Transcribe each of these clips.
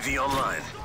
UAV online.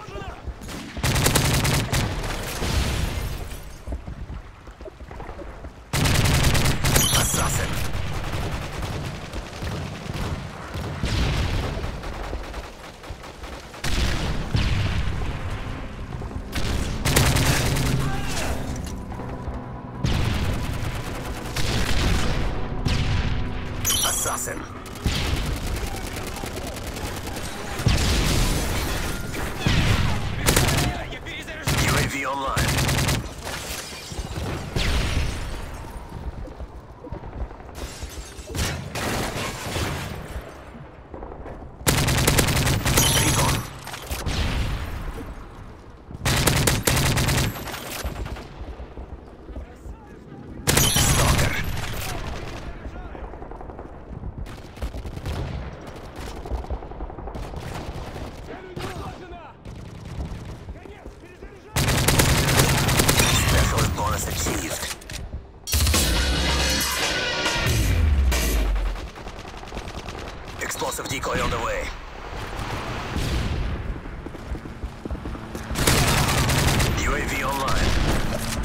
The way. UAV online.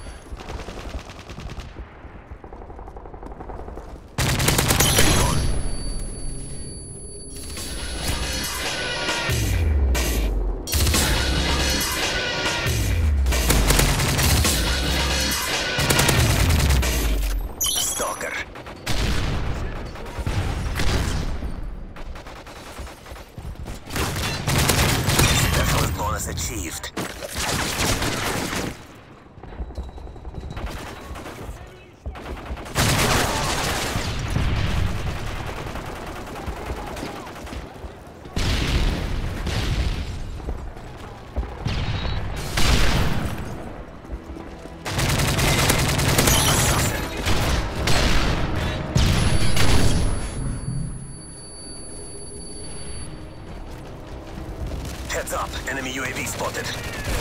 enemy UAV spotted.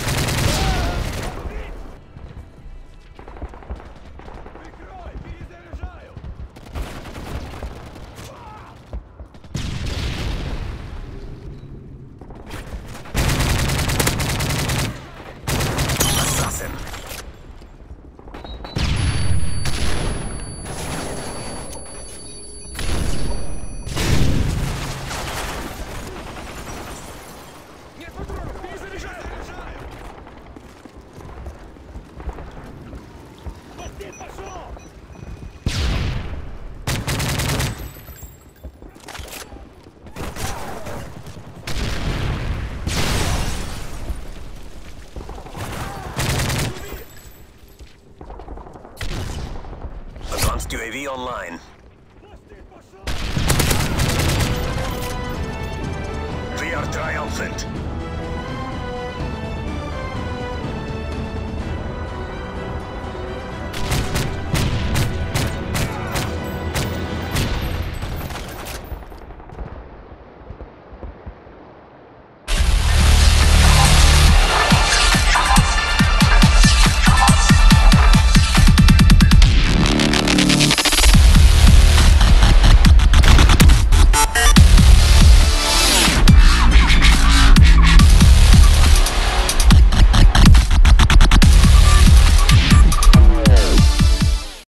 Advanced UAV online. We are triumphant.